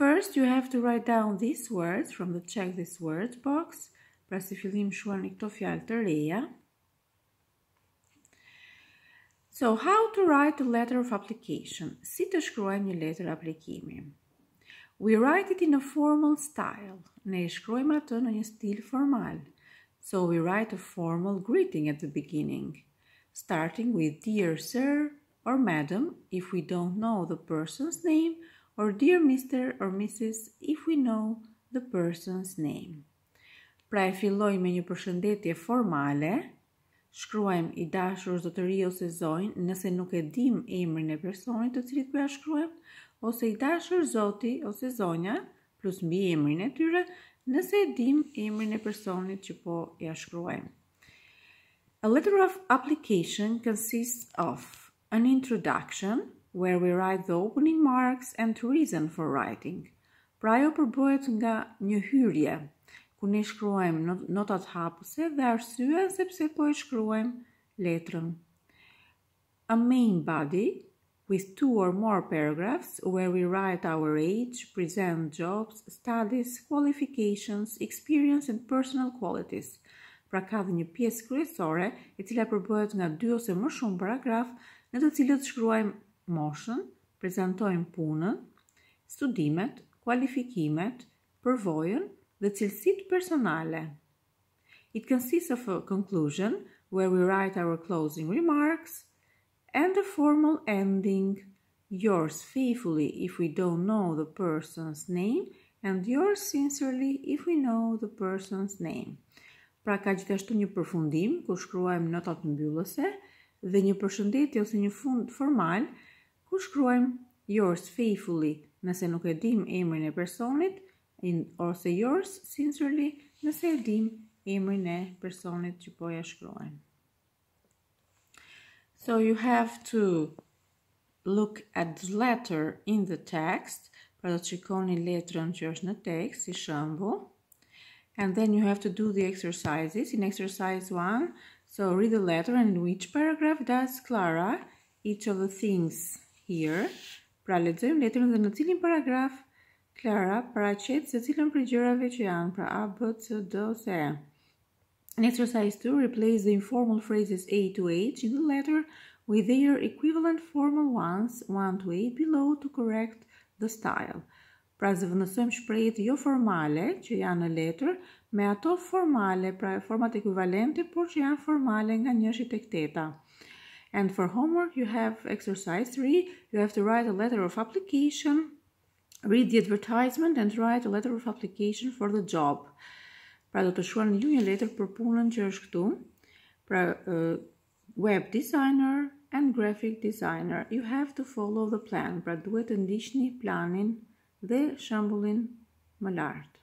First, you have to write down these words from the check this word box. So, how to write a letter of application? Si të shkruajmë një letër aplikimi? We write it in a formal style. Ne shkruajmë atë në një stil formal. So, we write a formal greeting at the beginning, starting with dear sir Or madam, if we don't know the person's name, or dear Mister or Missis, if we know the person's name. Pra e filloj me një përshëndetje formale, shkruajmë i dashur zotëri ose zonjë, nëse nuk e dim emrin e personit të cilit po ja shkruajmë, ose i dashur zoti ose zonja, plus mbiemrin e tyre, nëse e dim emrin e personit që po ja shkruajmë. A letter of application consists of an introduction where we write the opening marks and the reason for writing. Pra ajo përbëhet nga një hyrje ku ne shkruajmë notat hapëse dhe arsyen sepse po e shkruajmë letrën. A main body, with two or more paragraphs, where we write our age, present jobs, studies, qualifications, experience and personal qualities. Pra ka dhe një pjesë kryesore, e cila përbëhet nga dy ose më shumë paragraf, në të cilët shkruajmë moshën, prezentojmë punën, studimet, kualifikimet, përvojën dhe cilësitë personale. It consists of a conclusion where we write our closing remarks and a formal ending yours faithfully if we don't know the person's name and yours sincerely if we know the person's name. Pra ka gjithashtu një përfundim ku shkruajmë notat mbyllëse dhe një përshëndetje ose një fund formal ku shkruajmë yours faithfully nëse nuk e dim emrin e personit In ose yours sincerely nëse e dim emrin e personit që po ja shkruajmë. So you have to look at the letter in the text, pra do të shikoni letrën që është në tekst, si shembull, and then you have to do the exercises in exercise 1, so read the letter and in which paragraph does Clara each of the things here, pra lexojmë letrën dhe në cilin paragraf Klara, Paraqet secilën prej gjërave që janë, pra A, B, C, D ose E. In exercise 2, replace the informal phrases A to H in the letter with their equivalent formal ones 1 to 8 below to correct the style. Pra zëvendësojmë shprehjet jo formale që janë në letër me ato formale, pra format ekuivalente, por që janë formale nga njëshi tek teta. And for homework you have exercise 3, you have to write a letter of application Read the advertisement and write a letter of application for the job. Pra do të shkruani ju një letër për punën që është këtu. Pra uh, web designer and graphic designer. You have to follow the plan. Pra duhet të ndiqni planin dhe shembullin më lart.